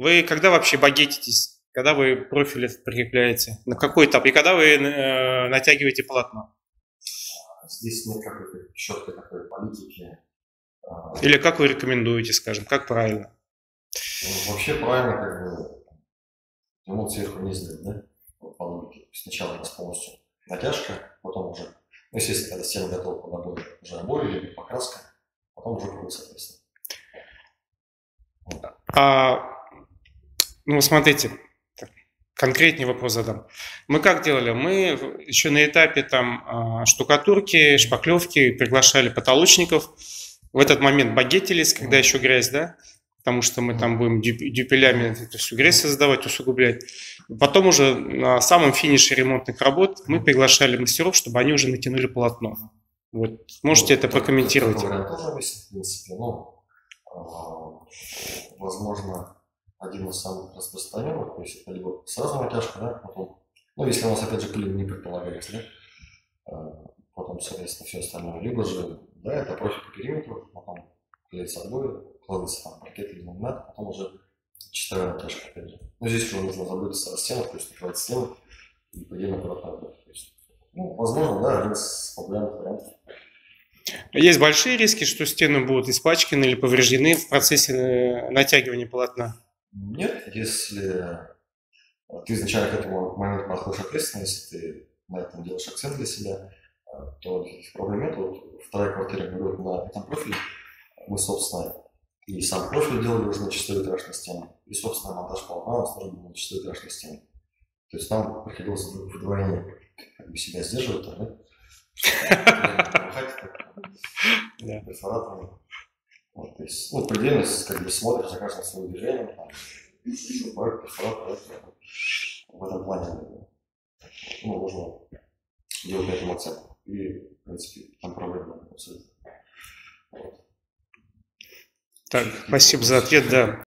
Вы когда вообще багетитесь? Когда вы профили прикрепляете? На какой этап? И когда вы э, натягиваете полотно? Здесь нет какой-то четкой такой политики. А, Или как вы рекомендуете, скажем, как правильно? Ну, вообще правильно, как бы, ремонт сверху вниз, да, по логике. Сначала у нас полностью натяжка, потом уже, ну, естественно, когда стена готова под обои, уже обои, либо покраска, потом уже круг, соответственно. А, ну, смотрите, конкретный вопрос задам. Мы как делали? Мы еще на этапе там а, штукатурки, шпаклевки приглашали потолочников. В этот момент багетились, когда еще грязь, да? Потому что мы там будем дюпелями эту всю грязь создавать, усугублять. Потом уже на самом финише ремонтных работ мы приглашали мастеров, чтобы они уже натянули полотно. Вот. Можете ну, это прокомментировать? Это тоже есть, в принципе. Ну, возможно, один из самых распространенных, то есть это либо сразу натяжка, да, потом, ну, если у нас, опять же, клин не предполагается, да, а, потом, соответственно, все остальное, либо же, да, это профиль по периметру, потом клеится обои, кладется там паркет или ламинат, потом уже чистая натяжка, опять же. Ну, здесь уже нужно заботиться о стенах, то есть накрывать стену и предельно аккуратно есть, ну, возможно, да, один из популярных вариантов. Есть большие риски, что стены будут испачканы или повреждены в процессе э, натягивания полотна? Нет, если ты изначально к этому моменту подходишь ответственно, если ты на этом делаешь акцент для себя, то никаких проблем нет. Вот вторая квартира берет на этом профиле. Мы, собственно, и сам профиль делали уже на чистой витражной стене, и, собственно, монтаж полотна у нас тоже был на чистой витражной стене. То есть нам приходилось вдвойне как бы себя сдерживать, да? Перфораторами. Вот, то есть, ну, предельно, как бы, смотришь за каждым своим движением, там, шуруповерт, перфоратор, в этом плане, ну, нужно делать на этом акцент. И, в принципе, там проблем нет абсолютно. Вот. Так, спасибо за ответ, да.